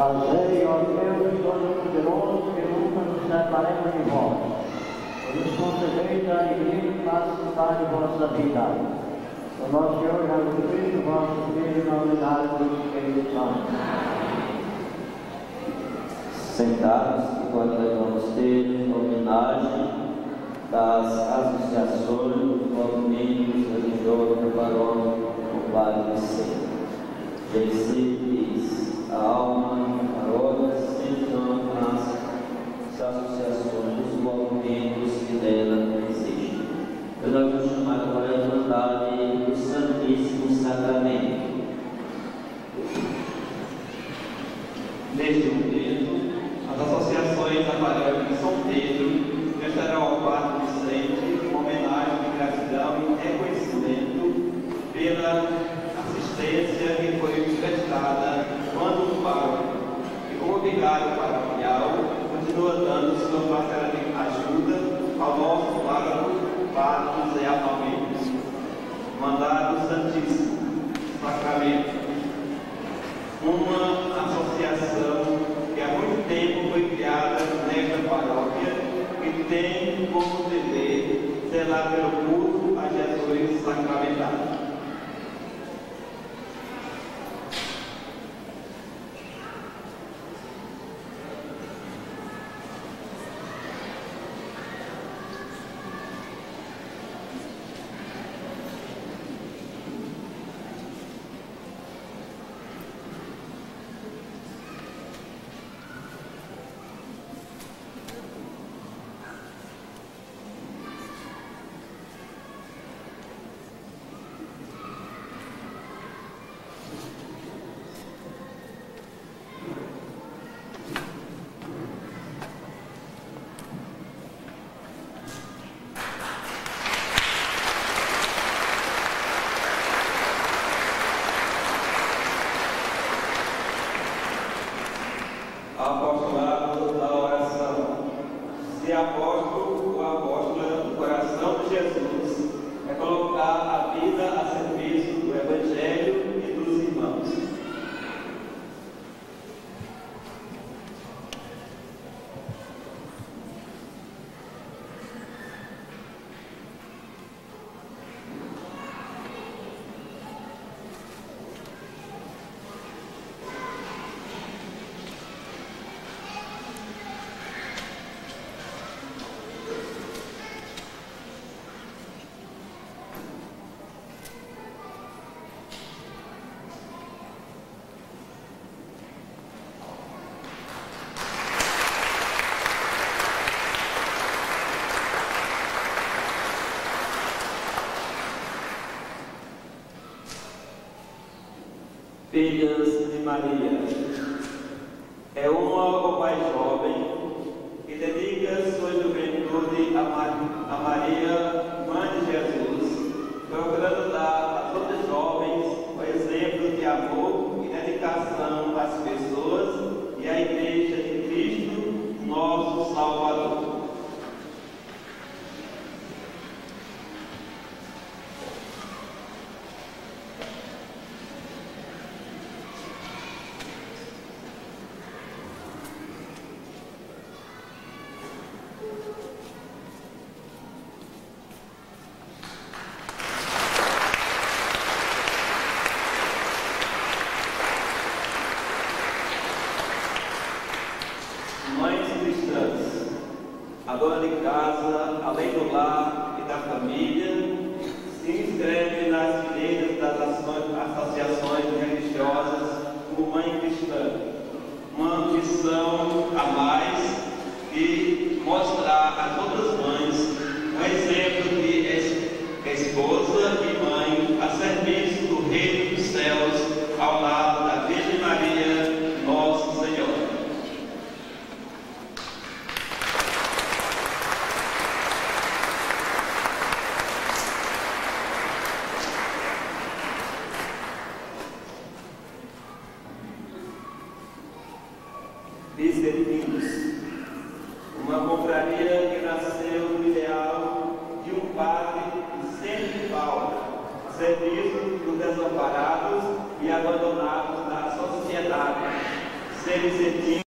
Fazei, ó Deus Todo-Poderoso, que nunca nos separemos de vós. E nos concedeis a alegria e participar de vossa vida. O nosso Senhor Jesus Cristo, vosso Filho, na unidade do Espírito Santo. Sentados, enquanto vamos ter homenagem das associações dos movimentos religiosos do paróquio do Vale do Recebes a alma, paróquias, sejam as associações dos movimentos que dela existem. Eu nós vamos chamar agora a Irmandade do Santíssimo Sacramento. Neste momento, as associações de São Pedro prestarão ao Padre Vicente uma homenagem de gratidão e reconhecimento pela assistência que foi prestada quando o pároco e como vigário paroquial continua dando sua parcela de ajuda. Ao nosso pároco, Padre José Almeida. Mandado Santíssimo, Sacramento uma associação que há muito tempo foi criada nesta paróquia e tem como dever zelar pelo culto Filhas de Maria. É uma ou mais jovem que dedica sua juventude a, Ma- a Maria, Mãe de Jesus, procurando dar a todos os jovens o exemplo de amor e dedicação às pessoas e à Igreja de Cristo, nosso Salvador. Mães cristãs, a dona de casa, além do lar e da família, se inscreve nas fileiras das ações- associações religiosas como mãe cristã. Uma missão a mais de mostrar às outras mães um exemplo de es- esposa e mãe a serviço do Reino dos Céus ao lado da Virgem Maria, Nosso Senhor. Vicentinos, uma confraria que nasceu do ideal de um padre sem falta, a serviço dos desamparados e abandonados da sociedade, CNCT